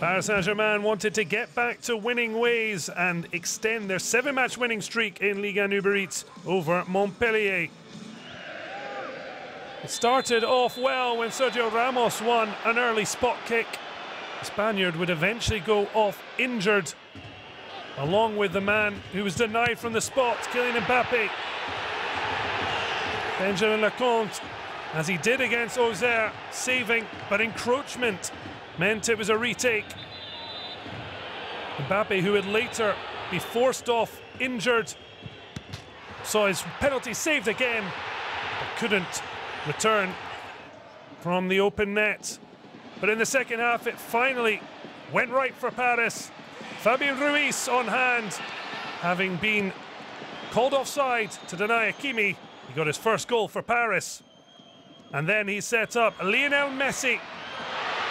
Paris Saint-Germain wanted to get back to winning ways and extend their seven-match winning streak in Ligue 1 Uber Eats over Montpellier. It started off well when Sergio Ramos won an early spot kick. The Spaniard would eventually go off injured, along with the man who was denied from the spot, Kylian Mbappe. Benjamin Lecomte, as he did against Auxerre, saving, but encroachment meant it was a retake. Mbappe, who would later be forced off injured, saw his penalty saved again, but couldn't return from the open net. But in the second half, it finally went right for Paris. Fabian Ruiz on hand, having been called offside to deny Hakimi. He got his first goal for Paris. And then he set up Lionel Messi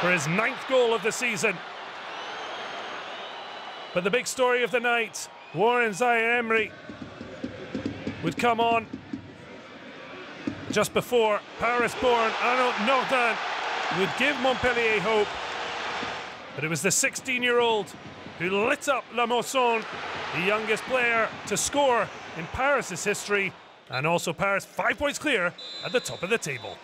for his ninth goal of the season. But the big story of the night, Warren Zaïre-Emery would come on just before Paris-born Arnaud Nordin would give Montpellier hope. But it was the 16-year-old who lit up La Mosson, the youngest player to score in Paris's history, and also Paris five points clear at the top of the table.